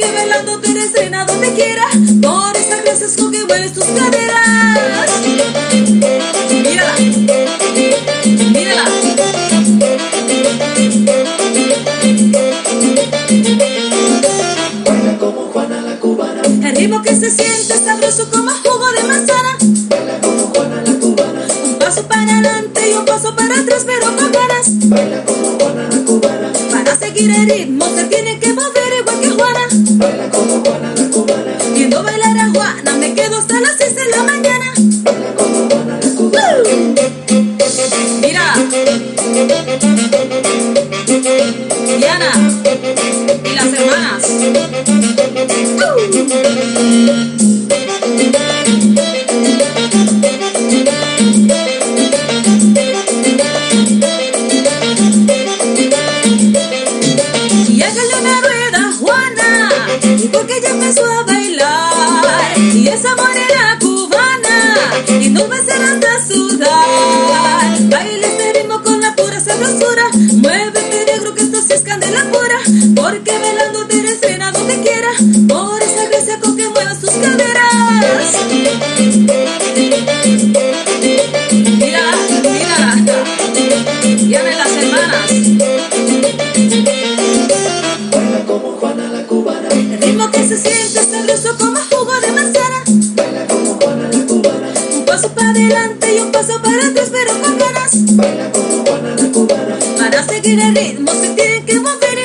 Porque bailando te estrena donde quiera, por esa gracia es con que mueves tus caderas. Mírala, mírala. Baila como Juana la cubana, El ritmo que se siente sabroso como jugo de manzana. baila como Juana la cubana, Un paso para adelante y un paso para atrás, pero con ganas. baila como Juana la cubana, Para seguir el ritmo se tiene que que y las hermanas. Se siente sabroso como jugo de manzana. Un paso para adelante y un paso para atrás, pero con ganas. Para seguir el ritmo se tiene que mover